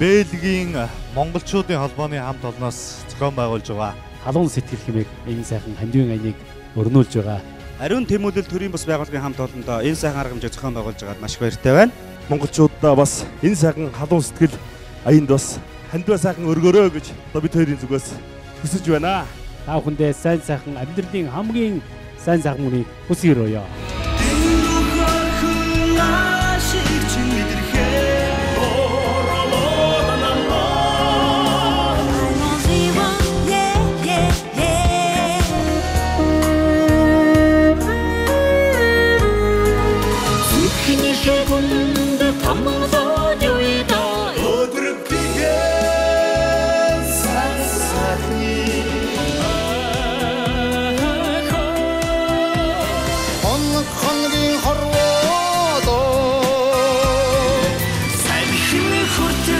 Бэлгийн монголчуудын холбооны хамт олноос зохион байгуулж байгаа халуун сэтгэл хэмээх энэ сайхан хамдын аяныг өрнүүлж байгаа. Ариун тэмүүлэл төрийн бас байгууллагын хамт олондоо энэ сайхан арга хэмжээ зохион байгуулж байгаад маш их баяртай байна. Монголчуудаа бас энэ сайхан халуун сэтгэл аянд бас хандваа сайхан өргөрөө гэж одоо бид хоёрын зүгээс хүсэж байна. Та бүхэндээ сайн сайхан амьдралын хамгийн сайн сайхан үнийг хүсгэрөөё. Хинишэ гүнд томгозоод юу идэ Өдөр бигэн сасахни Хонг хонгийн хорвоо Сайн хинэ хүртэ